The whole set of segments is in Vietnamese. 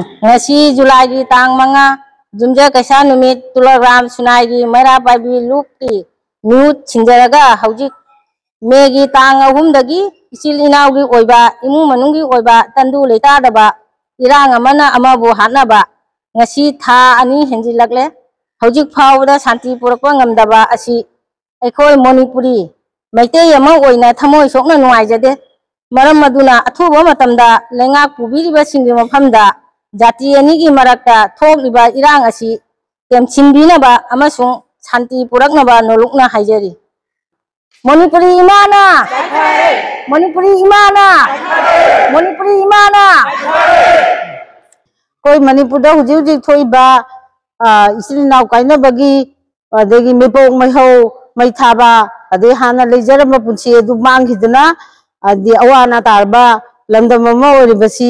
Ngasi Julai tang manga jumja kaisa numit tulogram sunai mara babi lukti nyut chinjaraga haujik megi tang ahum dagi isil inau gi oiba imu manungi oiba tandu leita daba irang amana amabu hanaba ngasi tha ani henji lagle haujik phawda shanti purakwa ngamdaba asi ekoi manipuri maitei ama oina thamoi sokna nuaijade maram maduna athuba matamda lenga pubiriba singi mafamda ꯖꯥꯇꯤ ꯑꯅꯤꯒꯤ ꯃꯔꯛꯇ ꯊꯣꯛꯂꯤꯕ ꯏꯔꯥꯡ ꯑꯁꯤ ꯇꯦꯝꯁꯤꯟꯕꯤꯅꯕ ꯑꯃꯁꯨꯡ ꯁꯥꯟꯇꯤ ꯄꯨꯔꯛꯅꯕ ꯅꯣꯂꯨꯛꯅ ꯍꯥꯏꯖꯔꯤ ꯃꯅꯤꯄꯨꯔꯤ ꯏꯃꯥꯅ ꯃꯅꯤꯄꯨꯔꯤ ꯏꯃꯥꯅ ꯃꯅꯤꯄꯨꯔꯤ ꯏꯃꯥꯅ ꯑꯩꯈꯣꯏ ꯃꯅꯤꯄꯨꯔꯗ ꯍꯧꯖꯤꯛ ꯍꯧꯖꯤꯛ ꯊꯣꯛꯏꯕ ꯏꯆꯤꯜ ꯏꯅꯥꯎ ꯀꯥꯏꯅꯕꯒꯤ ꯑꯗꯒꯤ ꯃꯤꯄꯣꯛ ꯃꯩꯍꯧ ꯃꯩ ꯊꯥꯕ ꯑꯗꯩ ꯍꯥꯟꯅ ꯂꯩꯖꯔꯝꯕ ꯄꯨꯟꯁꯤ ꯑꯗꯨ ꯃꯥꯡꯈꯤꯗꯨꯅ ꯍꯥꯏꯗꯤ ꯑꯋꯥ ꯑꯅꯥ ꯇꯥꯔꯕ ꯂꯝꯗꯝ ꯑꯃ ꯑꯣꯏꯔꯤꯕꯁꯤ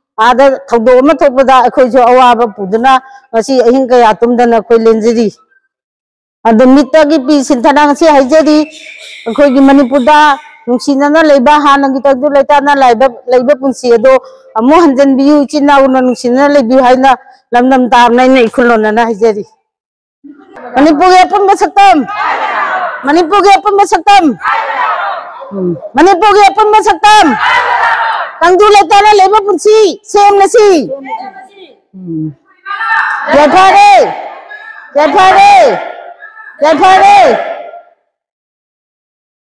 आदा थौदो अमा थोपदा अखोइसो अवाबा पुदना ngasi अहिं कया तुमदन अखोइ लेंजरी अदो मितगी पी सिंथना ngasi हाइजरी अखोइगी मणिपुरदा नुसिनना लेबा हानगी तगदु लेताना लाइबा लेबा पुंसी अदो अमो हंजन बियु चिना उन नुसिनना लेबि हाइना लमलम ताम नाइ नै खुलोनना हाइजरी मणिपुर अपन बसतम मणिपुर अपन बसतम मणिपुर अपन बसतम కందులతోనే లేబ పుర్సి సేమ్ నసి జఠారే జఠారే జఠారే